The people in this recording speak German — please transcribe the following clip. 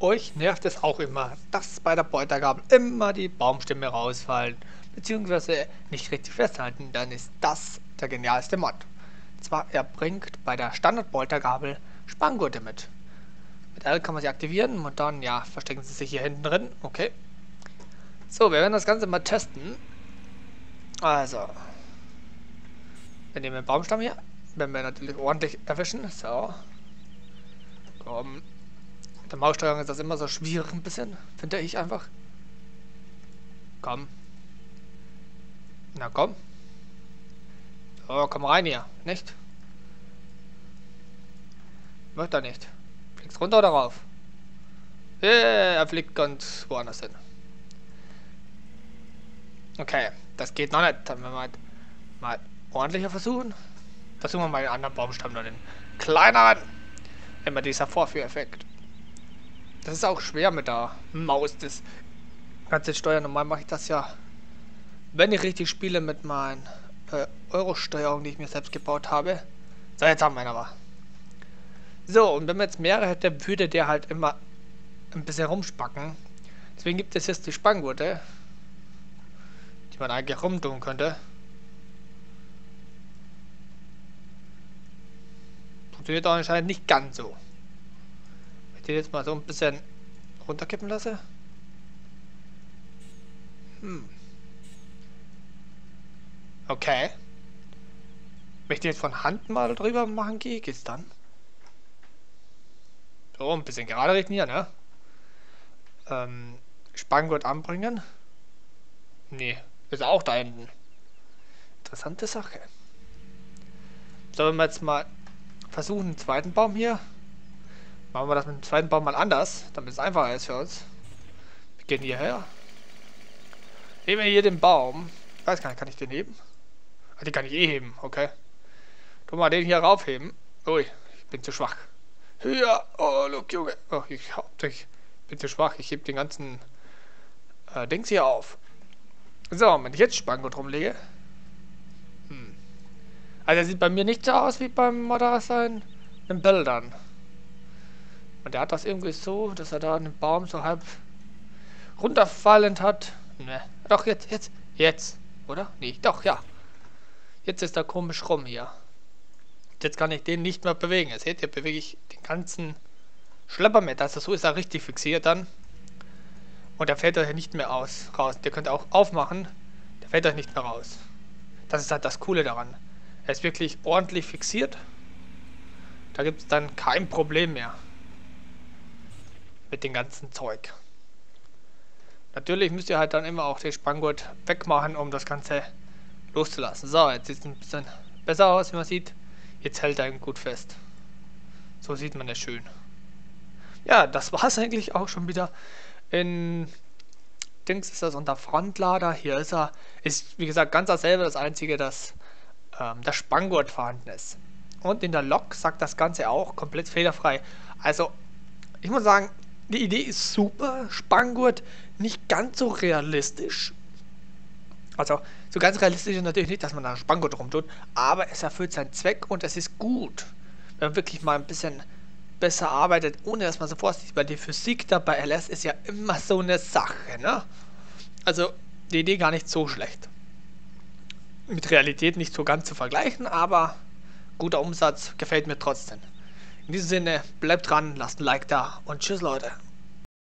euch nervt es auch immer, dass bei der Beutergabel immer die Baumstämme rausfallen, beziehungsweise nicht richtig festhalten, dann ist das der genialste Mod. Zwar, er bringt bei der Standard-Beutergabel Spanngurte mit. Mit L kann man sie aktivieren und dann, ja, verstecken sie sich hier hinten drin. Okay. So, wir werden das Ganze mal testen. Also. Wir nehmen den Baumstamm hier. Wenn wir natürlich ordentlich erwischen. So. Komm. Der Maussteuerung ist das immer so schwierig ein bisschen. Finde ich einfach. Komm. Na komm. So, komm rein hier. Nicht? Möchte er nicht. Fliegst runter oder rauf? Yeah, er fliegt ganz woanders hin. Okay, das geht noch nicht. Dann werden wir mal, mal ordentlicher versuchen. Versuchen wir mal den anderen Baumstamm noch den kleineren. Immer dieser Vorführeffekt. Das ist auch schwer mit der Maus, das ganze Steuern. Normal mache ich das ja, wenn ich richtig spiele, mit meinen äh, Euro-Steuerung, die ich mir selbst gebaut habe. So, jetzt haben wir ihn aber. So, und wenn man jetzt mehrere hätte, würde der halt immer ein bisschen rumspacken. Deswegen gibt es jetzt die Spanngurte, die man eigentlich rumtun könnte. Funktioniert auch anscheinend nicht ganz so. Den jetzt mal so ein bisschen runterkippen lasse. Hm. Okay. Wenn ich den jetzt von Hand mal drüber machen gehe, geht's dann? So, ein bisschen gerade richten hier, ne? Ähm, Spanngurt anbringen. Nee, ist auch da hinten. Interessante Sache. So, wenn wir jetzt mal versuchen, den zweiten Baum hier. Machen wir das mit dem zweiten Baum mal anders, damit es einfacher ist für uns. Wir gehen hierher. Nehmen wir hier den Baum. Ich weiß gar nicht, kann ich den heben? Ach, den kann ich eh heben, okay. Tu mal den hier raufheben. Ui, ich bin zu schwach. Hier, oh, look, Junge. Oh, ich dich. Bin zu schwach. Ich heb den ganzen äh, Dings hier auf. So, wenn ich jetzt Spanngurt rumlege. Hm. Also, er sieht bei mir nicht so aus wie beim Moderator in den Bildern. Und der hat das irgendwie so, dass er da einen Baum so halb runterfallend hat. Ne, doch, jetzt, jetzt, jetzt. Oder? Nee, doch, ja. Jetzt ist er komisch rum hier. Jetzt kann ich den nicht mehr bewegen. Ihr seht, hier bewege ich den ganzen Schlepper mit. Also so ist er richtig fixiert dann. Und der fällt euch nicht mehr aus, raus. Der könnt auch aufmachen. Der fällt euch nicht mehr raus. Das ist halt das Coole daran. Er ist wirklich ordentlich fixiert. Da gibt es dann kein Problem mehr. Mit dem ganzen Zeug. Natürlich müsst ihr halt dann immer auch den Spanngurt wegmachen, um das Ganze loszulassen. So, jetzt sieht es ein bisschen besser aus, wie man sieht. Jetzt hält er ihn gut fest. So sieht man es schön. Ja, das war es eigentlich auch schon wieder. In Dings ist das unter Frontlader. Hier ist er. Ist wie gesagt ganz dasselbe. Das einzige, dass ähm, der Spanngurt vorhanden ist. Und in der Lok sagt das Ganze auch komplett fehlerfrei. Also, ich muss sagen, die Idee ist super. Spanngurt nicht ganz so realistisch. Also, so ganz realistisch ist natürlich nicht, dass man da einen Spanngurt rumtut, aber es erfüllt seinen Zweck und es ist gut. Wenn man wirklich mal ein bisschen besser arbeitet, ohne dass man so vorsichtig, weil die Physik da bei LS ist ja immer so eine Sache, ne? Also, die Idee gar nicht so schlecht. Mit Realität nicht so ganz zu vergleichen, aber guter Umsatz gefällt mir trotzdem. In diesem Sinne, bleibt dran, lasst ein Like da und tschüss Leute.